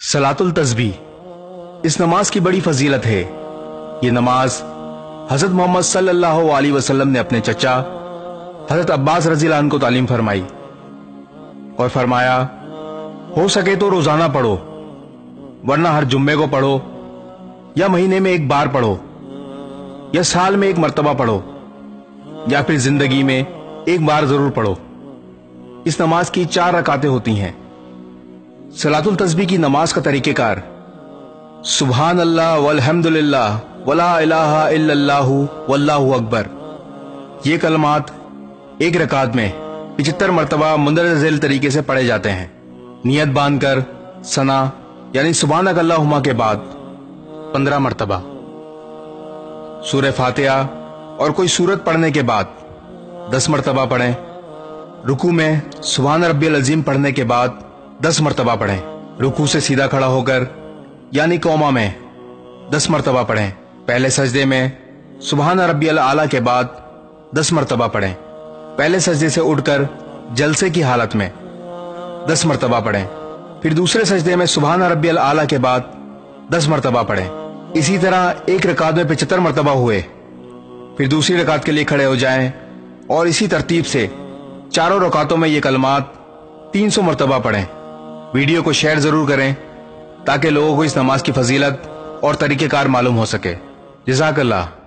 سلاۃ التسبیح۔ اس نماز کی بڑی فضیلت ہے۔ یہ نماز حضرت محمد صلی اللہ علیہ وسلم نے اپنے چچا حضرت عباس رضی اللہ عنہ کو تعلیم فرمائی اور فرمایا، ہو سکے تو روزانہ پڑھو، ورنہ ہر جمعے کو پڑھو یا مہینے میں ایک بار پڑھو یا سال میں ایک مرتبہ پڑھو یا پھر زندگی میں ایک بار ضرور پڑھو۔ اس نماز کی چار رکاتیں ہوتی ہیں۔ سلاۃ التسبیح کی نماز کا طریقہ کار۔ سبحان اللہ والحمد للہ ولا الہ الا اللہ واللہ اکبر۔ یہ کلمات ایک رکعت میں پچہتر مرتبہ مندرجہ ذیل طریقے سے پڑھے جاتے ہیں۔ نیت باندھ کر سنا یعنی سبحانک اللہما کے بعد پندرہ مرتبہ۔ سورہ فاتحہ اور کوئی سورت پڑھنے کے بعد دس مرتبہ پڑھیں۔ رکو میں سبحان ربی العظیم پڑھنے کے بعد دس مرتبہ پڑھیں۔ رکو سے سیدھا کھڑا ہو کر یعنی کوما میں، دس مرتبہ پڑھیں۔ پہلے سجدے میں، سبحان ربی العلیٰ کے بعد دس مرتبہ پڑھیں۔ پہلے سجدے سے اٹھ کر جلسے کی حالت میں دس مرتبہ پڑھیں۔ پھر دوسرے سجدے میں سبحان ربی العلیٰ کے بعد دس مرتبہ پڑھیں۔ اسی طرح ایک رکعت میں پچہتر مرتبہ ہوئے۔ پھر دوسری رکعت کے لیے کھڑے ہو جائیں۔ اور اسی ترتیب سے چاروں رکعتوں میں یہ کلمات تین سو مرتبہ پڑھیں۔ ویڈیو کو شیئر ضرور کریں تاکہ لوگوں کو اس نماز کی فضیلت اور طریقہ کار معلوم ہو سکے۔ جزاک اللہ۔